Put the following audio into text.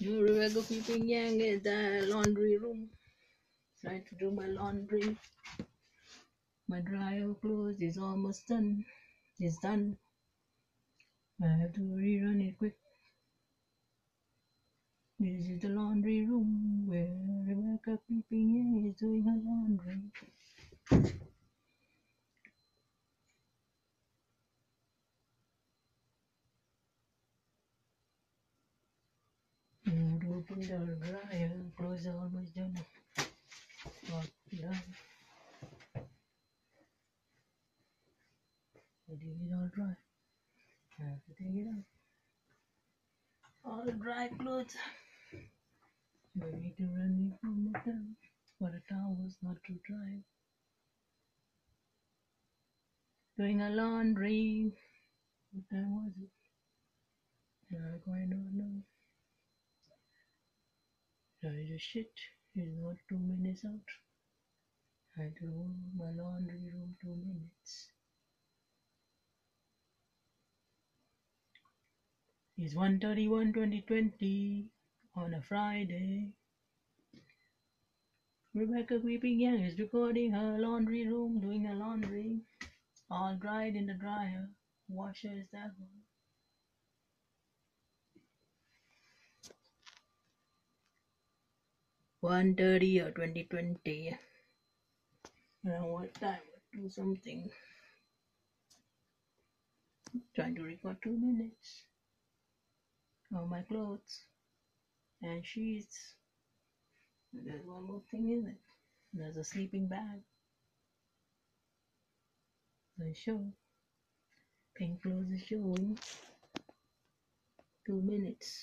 New Rebecca Hui Ping Yang is the laundry room. Trying to do my laundry. My dryer clothes is almost done. It's done. I have to rerun it quick. This is the laundry room where Rebecca yang is doing her laundry. The dryer, close almost done. Done. It is all dry. I have to take it out. All dry clothes. I need to run it one more time for the towels not to dry. Doing a laundry. What time was it? I don't know. I just shit. It's not two minutes out. I do my laundry room two minutes. It's 131 2020 on a Friday. Rebecca Hui Ping Young is recording her laundry room, doing her laundry. All dried in the dryer. Washer is that one. One thirty or twenty twenty. Around what time? Do something. Trying to record two minutes. All my clothes and sheets. There's one more thing in it. There's a sleeping bag. I show. Pink clothes is showing. Two minutes.